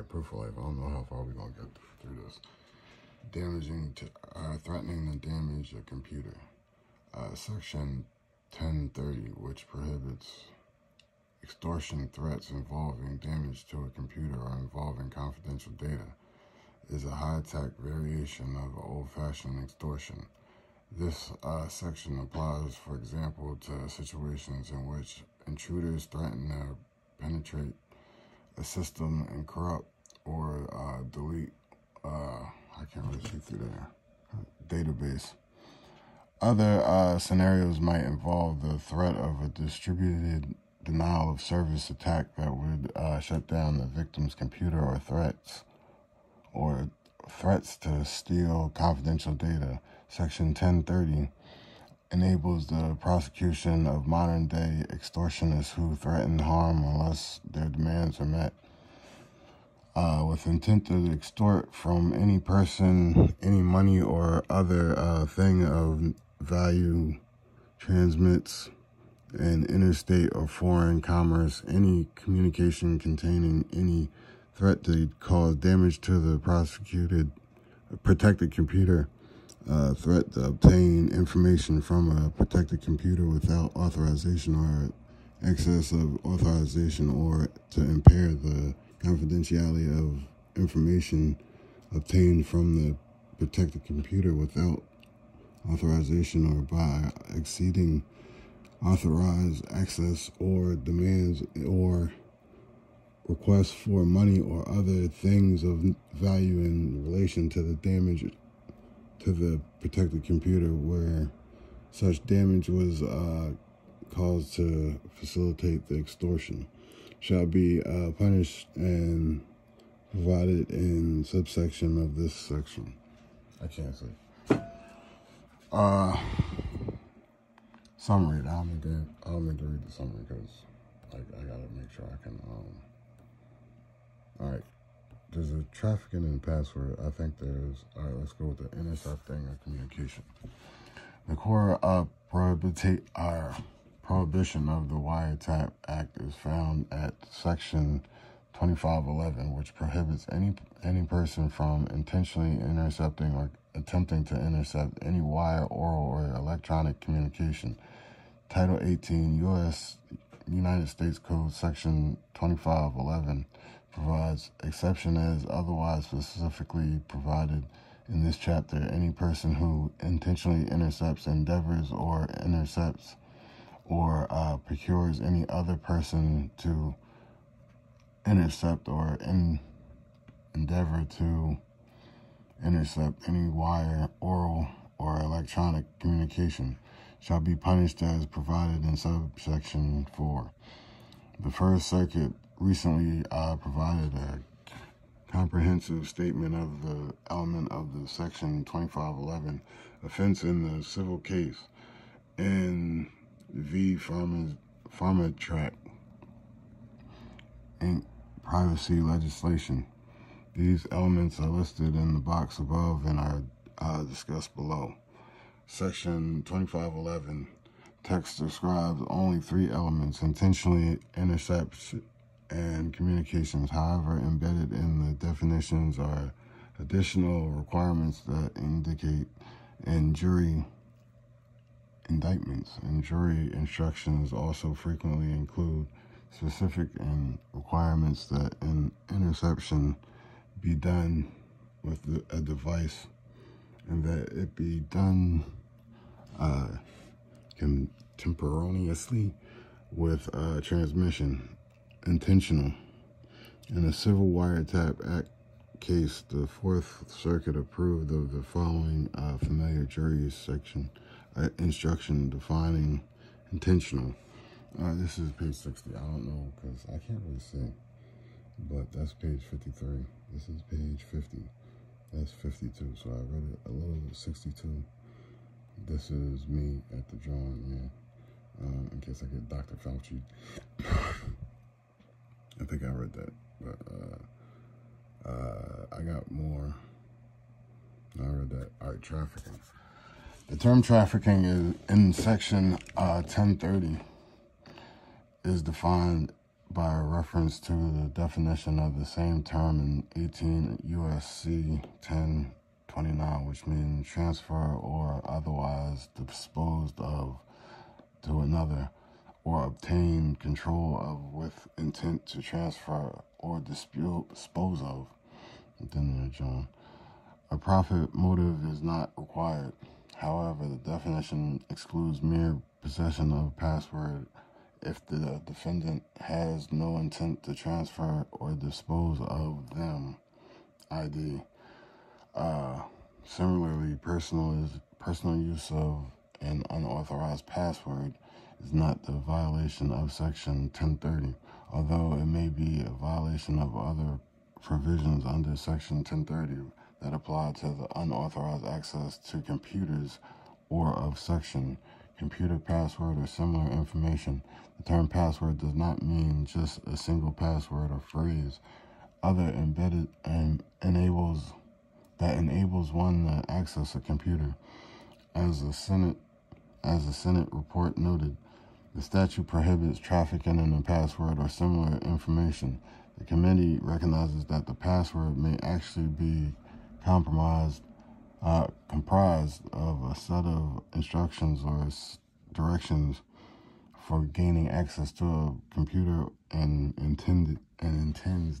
Proof of life. I don't know how far we're going to get through this. Damaging, to, uh, threatening to damage a computer. Uh, section 1030, which prohibits extortion threats involving damage to a computer or involving confidential data, is a high-tech variation of old-fashioned extortion. This uh, section applies, for example, to situations in which intruders threaten to penetrate system and corrupt or uh, delete, uh, I can't really see through there, database. Other uh, scenarios might involve the threat of a distributed denial of service attack that would uh, shut down the victim's computer or threats or threats to steal confidential data. Section 1030 enables the prosecution of modern day extortionists who threaten harm unless their demands are met. Uh, with intent to extort from any person, any money, or other uh, thing of value, transmits in interstate or foreign commerce, any communication containing any threat to cause damage to the prosecuted protected computer uh, threat to obtain information from a protected computer without authorization or excess of authorization or to impair the confidentiality of information obtained from the protected computer without authorization or by exceeding authorized access or demands or requests for money or other things of value in relation to the damage to the protected computer where such damage was uh, caused to facilitate the extortion shall be uh, punished and provided in subsection of this section. I can't say. Uh, summary. I don't need to, I don't need to read the summary because I, I gotta make sure I can. Um. There's a trafficking in password. I think there's. All right, let's go with the intercepting of communication. The core uh, uh, prohibition of the Wiretap Act is found at Section 2511, which prohibits any any person from intentionally intercepting or attempting to intercept any wire, oral, or electronic communication. Title 18 U.S. United States Code Section 2511 provides exception as otherwise specifically provided in this chapter. Any person who intentionally intercepts, endeavors, or intercepts or uh, procures any other person to intercept or in, endeavor to intercept any wire, oral, or electronic communication shall be punished as provided in subsection 4. The First Circuit recently I provided a comprehensive statement of the element of the section 2511 offense in the civil case in v pharma Pharmatrak Inc. privacy legislation these elements are listed in the box above and are uh, discussed below section 2511 text describes only three elements intentionally intercepts and communications. However, embedded in the definitions are additional requirements that indicate in jury indictments and jury instructions also frequently include specific and requirements that an interception be done with a device and that it be done uh, contemporaneously with uh, transmission intentional. In a Civil Wiretap Act case, the Fourth Circuit approved of the following uh, familiar jury section uh, instruction defining intentional. Uh, this is page 60. I don't know because I can't really see, but that's page 53. This is page 50. That's 52. So I read it a little bit 62. This is me at the drawing, yeah. Um, in case I get Dr. Fauci. I think I read that, but uh, uh, I got more. I read that. All right, trafficking. The term trafficking is in section uh, 1030 is defined by a reference to the definition of the same term in 18 USC 1029, which means transfer or otherwise disposed of to another or obtain control of with intent to transfer or dispute, dispose of. John. A profit motive is not required. However, the definition excludes mere possession of a password if the defendant has no intent to transfer or dispose of them. ID. Uh, similarly, personal is personal use of an unauthorized password is not the violation of Section 1030, although it may be a violation of other provisions under Section 1030 that apply to the unauthorized access to computers or of Section computer password or similar information. The term password does not mean just a single password or phrase. Other embedded and enables that enables one to access a computer. As the Senate as the Senate report noted, the statute prohibits trafficking in a password or similar information. The committee recognizes that the password may actually be compromised, uh, comprised of a set of instructions or directions for gaining access to a computer and intended and intends that